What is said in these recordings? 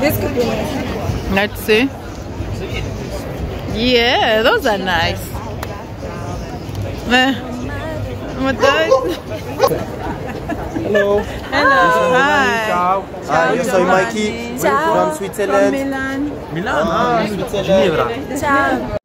This could be nice. Let's see. Yeah, those are nice. What those? Hello. Hello. Hi. Ciao. Hi, soy Mikey from Switzerland. Milan. Milan. Ah, Switzerland. Ciao.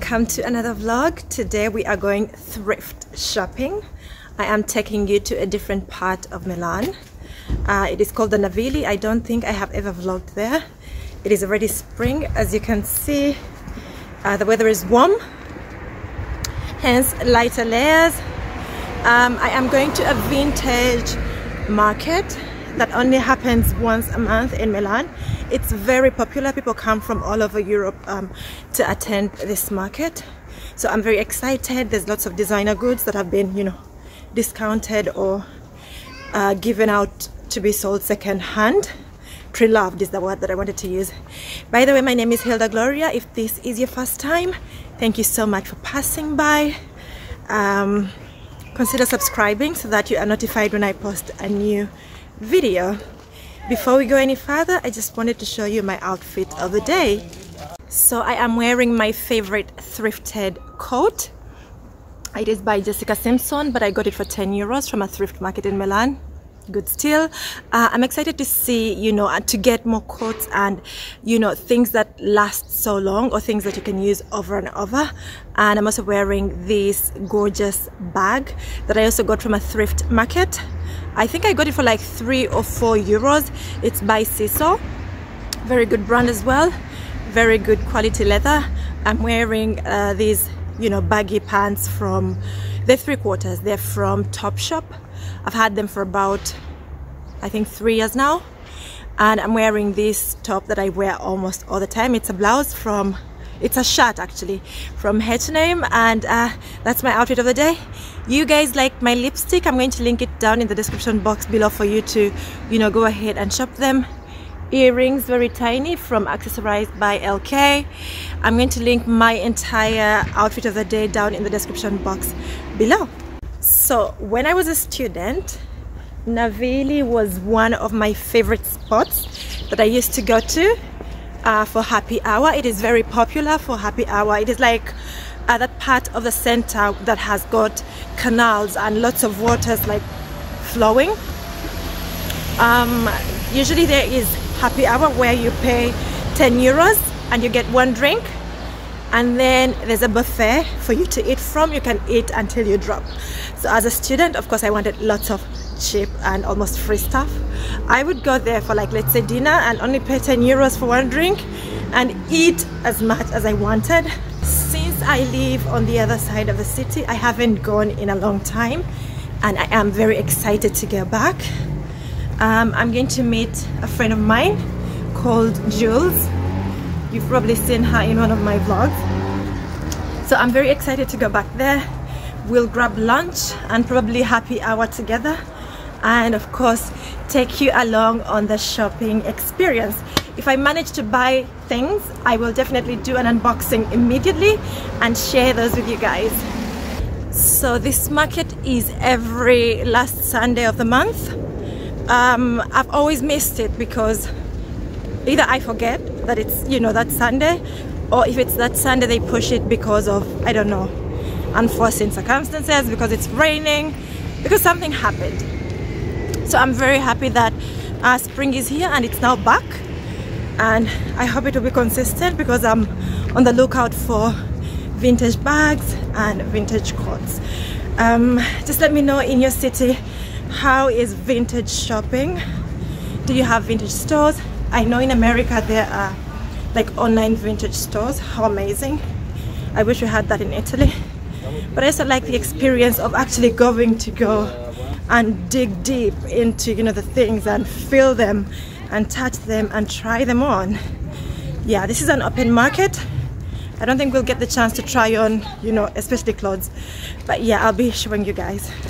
Welcome to another vlog. Today we are going thrift shopping. I am taking you to a different part of Milan. Uh, it is called the Navigli. I don't think I have ever vlogged there. It is already spring. As you can see, uh, the weather is warm, hence lighter layers. Um, I am going to a vintage market that only happens once a month in Milan. It's very popular. People come from all over Europe um, to attend this market. So I'm very excited. There's lots of designer goods that have been, you know, discounted or uh, given out to be sold second hand. Pre-loved is the word that I wanted to use. By the way, my name is Hilda Gloria. If this is your first time, thank you so much for passing by. Um, consider subscribing so that you are notified when I post a new video. Before we go any further, I just wanted to show you my outfit of the day. So I am wearing my favorite thrifted coat. It is by Jessica Simpson, but I got it for 10 euros from a thrift market in Milan. Good still. Uh, I'm excited to see, you know, to get more coats and, you know, things that last so long or things that you can use over and over. And I'm also wearing this gorgeous bag that I also got from a thrift market. I think I got it for like three or four euros. It's by Siso. Very good brand as well. Very good quality leather. I'm wearing uh, these, you know, baggy pants from, they're three quarters. They're from Topshop. I've had them for about, I think three years now. And I'm wearing this top that I wear almost all the time. It's a blouse from it's a shirt actually from H&M and uh, that's my outfit of the day. You guys like my lipstick? I'm going to link it down in the description box below for you to you know go ahead and shop them. Earrings very tiny from accessorized by LK I'm going to link my entire outfit of the day down in the description box below. So when I was a student Navigli was one of my favorite spots that I used to go to uh, for happy hour. It is very popular for happy hour. It is like uh, that part of the center that has got canals and lots of waters like flowing. Um, usually there is happy hour where you pay 10 euros and you get one drink. And then there's a buffet for you to eat from. You can eat until you drop. So as a student of course I wanted lots of cheap and almost free stuff. I would go there for like let's say dinner and only pay 10 euros for one drink and eat as much as I wanted. Since I live on the other side of the city I haven't gone in a long time and I am very excited to go back. Um, I'm going to meet a friend of mine called Jules. You've probably seen her in one of my vlogs. So I'm very excited to go back there. We'll grab lunch and probably happy hour together and of course take you along on the shopping experience. If I manage to buy things I will definitely do an unboxing immediately and share those with you guys. So this market is every last Sunday of the month. Um, I've always missed it because either I forget that it's you know that Sunday or if it's that Sunday they push it because of I don't know unforeseen circumstances because it's raining because something happened so I'm very happy that uh, spring is here and it's now back. And I hope it will be consistent because I'm on the lookout for vintage bags and vintage coats um, just let me know in your city how is vintage shopping? Do you have vintage stores? I know in America there are like online vintage stores. How amazing. I wish we had that in Italy. But I also like the experience of actually going to go and dig deep into you know the things and feel them and touch them and try them on. Yeah this is an open market. I don't think we'll get the chance to try on you know especially clothes. But yeah I'll be showing you guys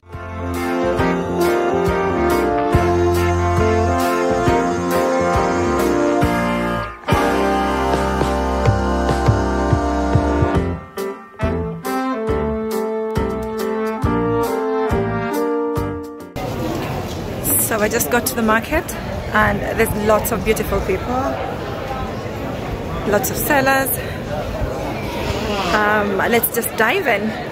I just got to the market and there's lots of beautiful people, lots of sellers. Um, let's just dive in.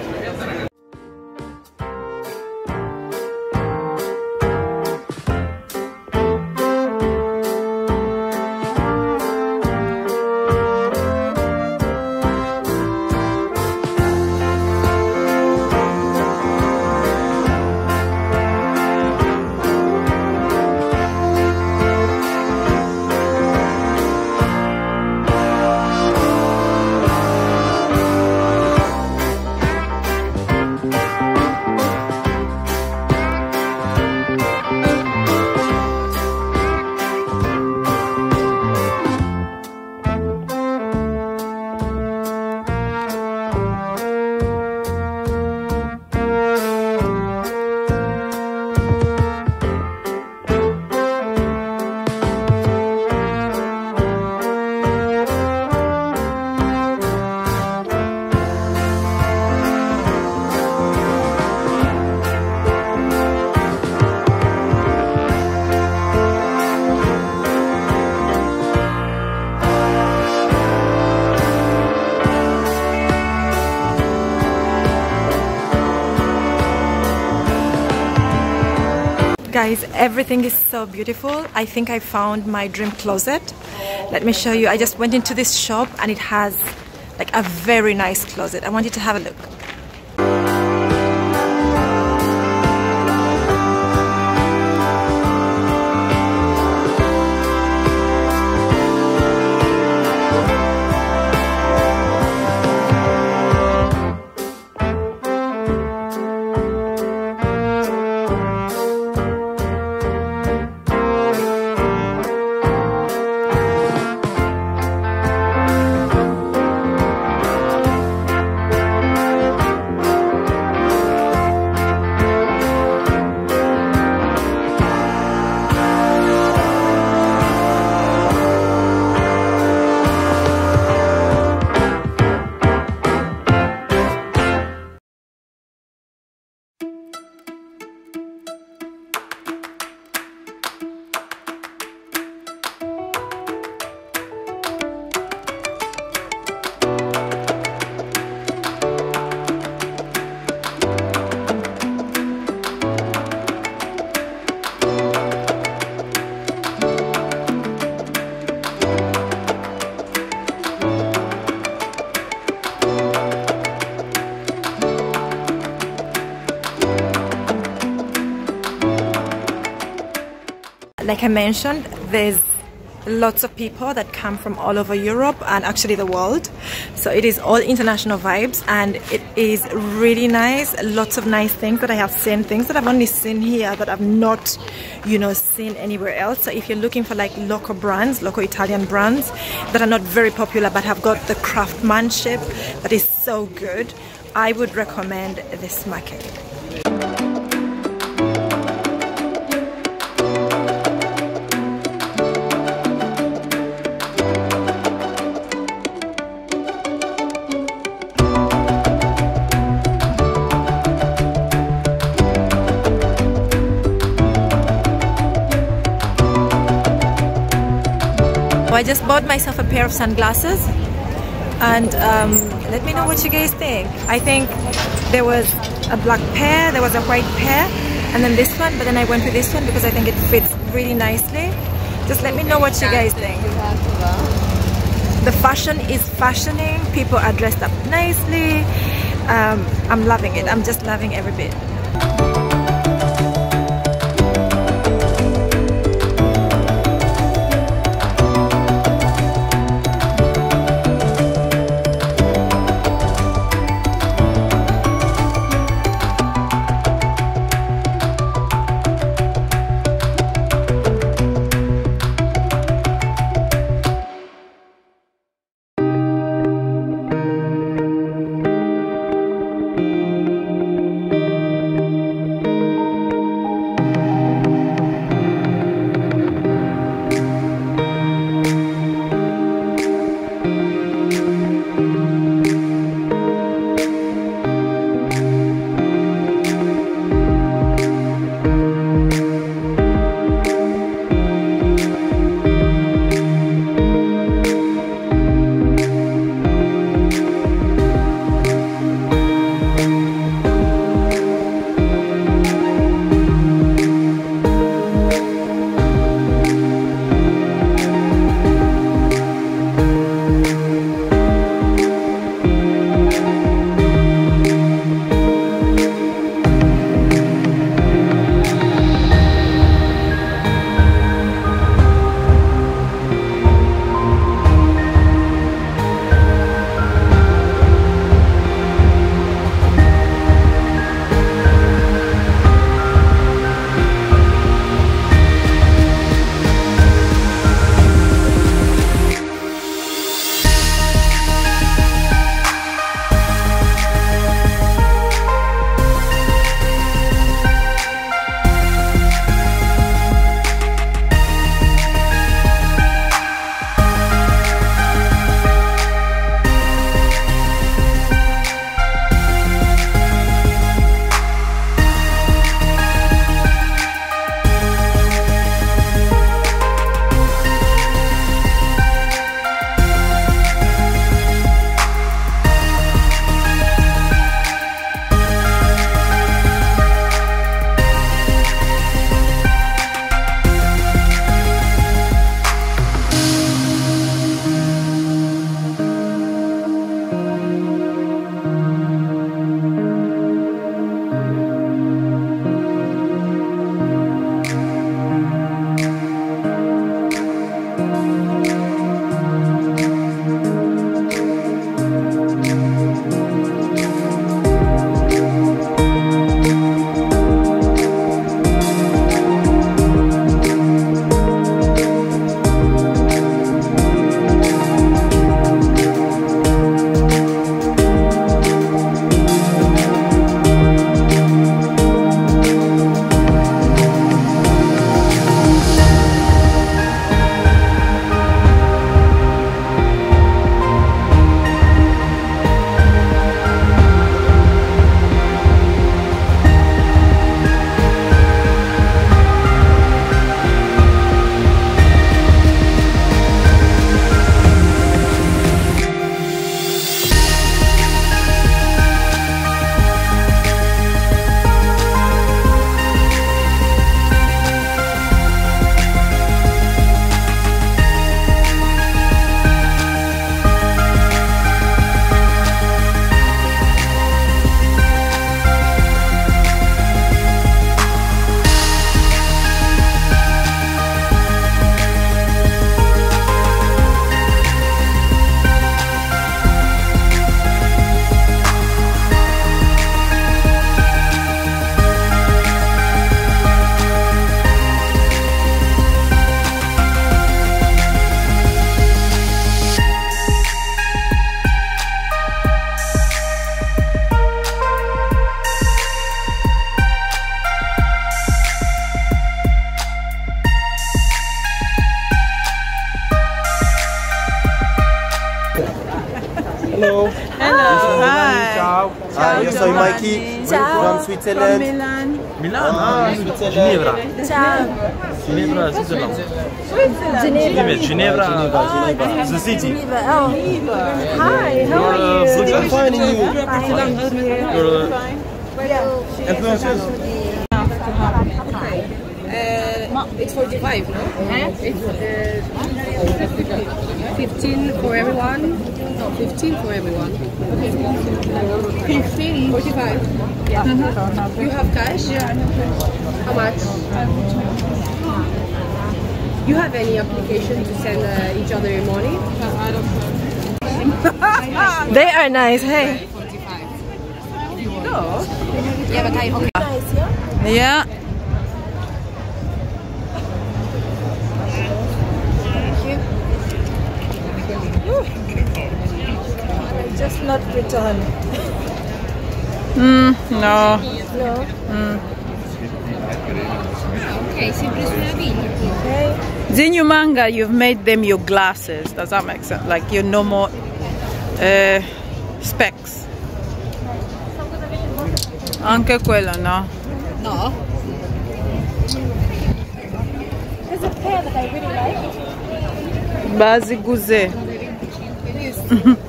Everything is so beautiful. I think i found my dream closet. Let me show you. I just went into this shop and it has like a very nice closet. I want you to have a look like I mentioned, there's lots of people that come from all over Europe and actually the world. So it is all international vibes and it is really nice. Lots of nice things that I have seen, things that I've only seen here that I've not, you know, seen anywhere else. So if you're looking for like local brands, local Italian brands that are not very popular but have got the craftsmanship that is so good, I would recommend this market. I just bought myself a pair of sunglasses and um, let me know what you guys think. I think there was a black pair, there was a white pair and then this one but then I went with this one because I think it fits really nicely. Just let me know what you guys think. The fashion is fashioning, people are dressed up nicely. Um, I'm loving it, I'm just loving every bit. Ciao. From From Switzerland. Milan. Ah, Ginevra. Ciao. Ginevra, Switzerland. Geneva. Ginevra, Ginevra, the city. Geneva. Oh. Hi, how are you? I'm fine and you? Fine, thank you. You're, Influencers? It's 45, no? It's uh, 15 for everyone. No, 15 for everyone. 15? 45. Yeah. Mm-hmm. You have cash? Yeah. How much? You have any application to send uh, each other money? They are nice, hey. Yeah, but I okay. Nice, yeah? Yeah. Just not return. Mm, no. No. Okay. Zinyumanga, you've made them your glasses. Does that make sense? Like your normal uh, specs. Anche quello, no? No. There's a pair that I really like. Baziguze. There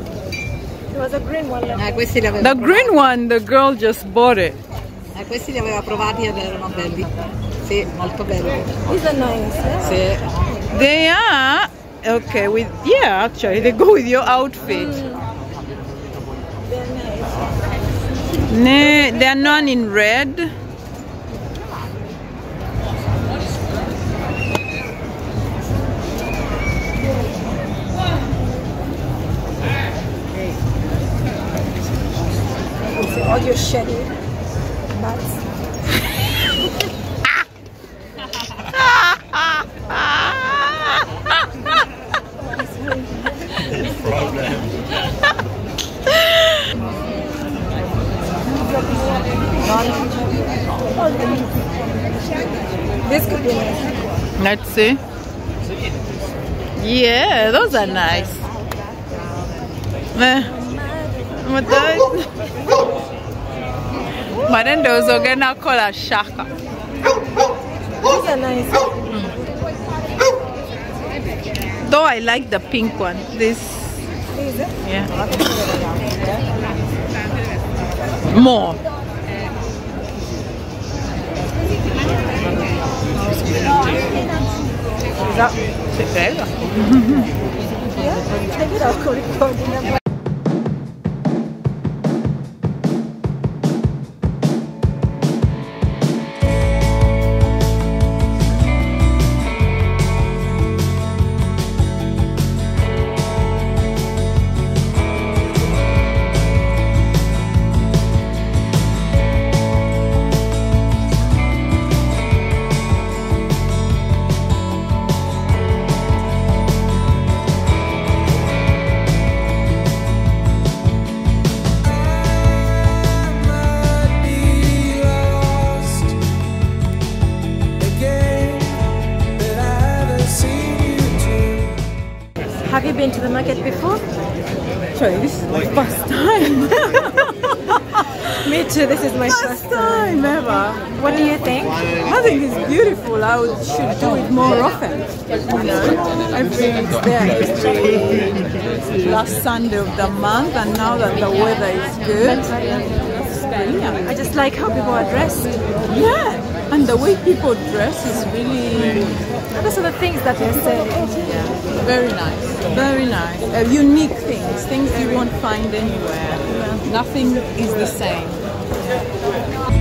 was a green one. Eh, questi li aveva The green one, the girl just bought it. eh, questi li aveva provati ed erano belli. Sì, molto belli. These are nice, yeah? Sì. They are okay with yeah. Actually, they go with your outfit. They're nice. Ne, they are none in red. All your shady bats. This could be nice. Let's see. Yeah, those are nice. Eh, what those? But then those are gonna call a shaka. These are nice. Though I like the pink one. This, yeah. More. Se pega. Me too. This is my first first time ever. What do you think? I think it's beautiful. I would, should do it more often. You know, there last Sunday of the month, and now that the weather is good, brilliant. I just like how people are dressed. Yeah, and the way people dress is really those are the things that they're saying. very nice. Very nice. Uh, unique things, things you won't find anywhere. Nothing is the same. Remember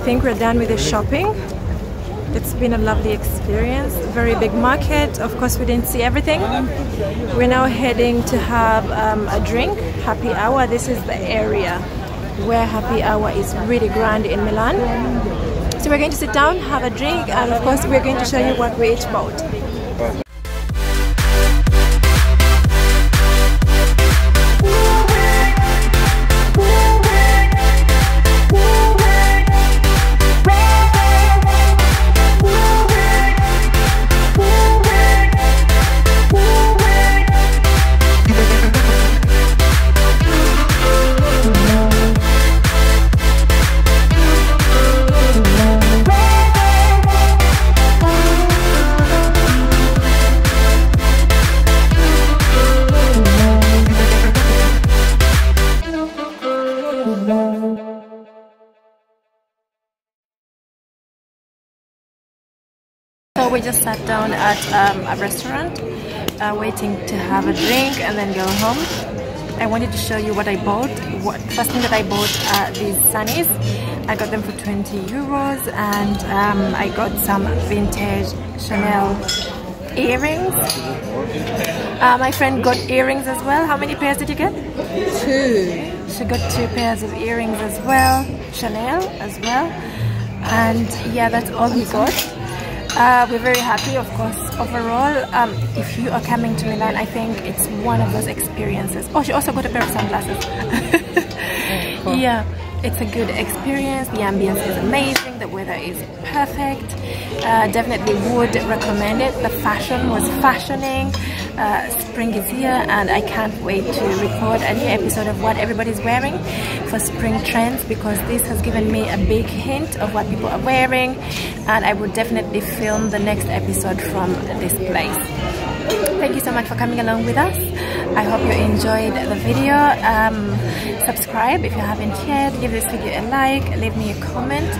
think we're done with the shopping. It's been a lovely experience. Very big market. Of course, we didn't see everything. We're now heading to have um, a drink, happy hour. This is the area where happy hour is really grand in Milan. So we're going to sit down, have a drink, and of course, we're going to show you what we each bought. We just sat down at um, a restaurant, uh, waiting to have a drink and then go home. I wanted to show you what I bought. What first thing that I bought are these sunnies. I got them for 20 euros, and um, I got some vintage Chanel earrings. Uh, my friend got earrings as well. How many pairs did you get? Two. She got two pairs of earrings as well, Chanel as well. And yeah, that's all we got. Uh, we're very happy, of course, overall. Um, if you are coming to Milan, I think it's one of those experiences. Oh, she also got a pair of sunglasses. yeah, it's a good experience. The ambience is amazing. The weather is perfect. Uh, definitely would recommend it. The fashion was fashioning. Uh, spring is here, and I can't wait to record a new episode of what everybody's wearing for spring trends because this has given me a big hint of what people are wearing, and I will definitely film the next episode from this place. Thank you so much for coming along with us. I hope you enjoyed the video. Um, subscribe if you haven't yet. Give this video a like. Leave me a comment.